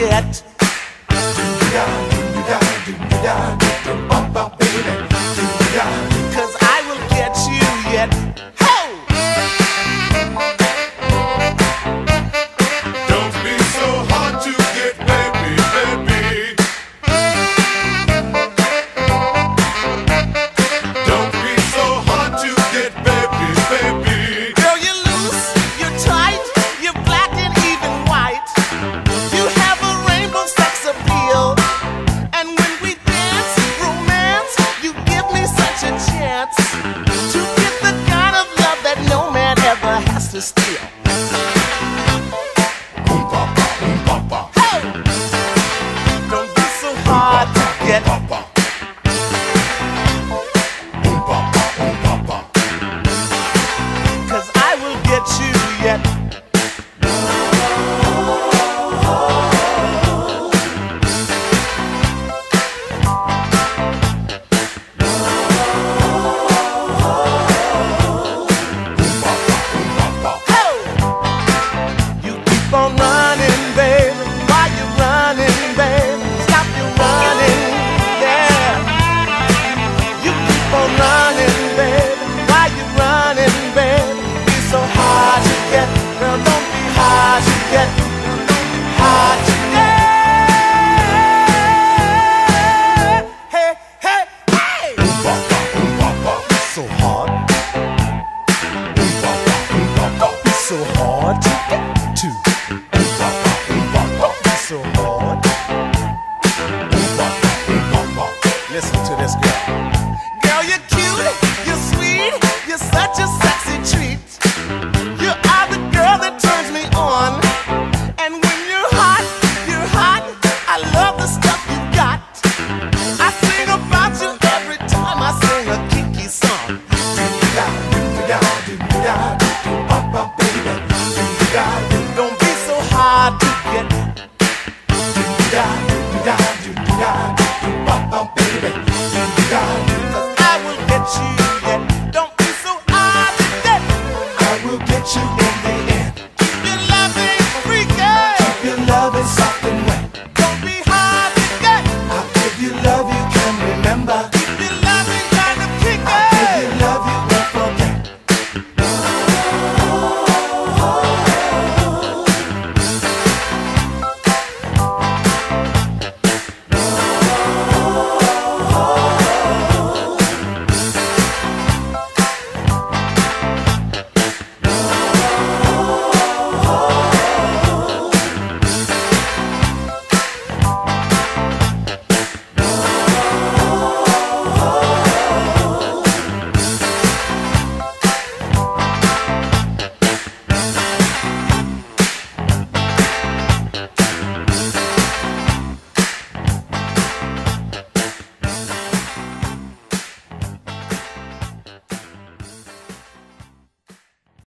yet. Cause I will get you yet. steps. so hard to. It's so hard. Listen to this girl. Girl, you're cute, you're sweet, you're such a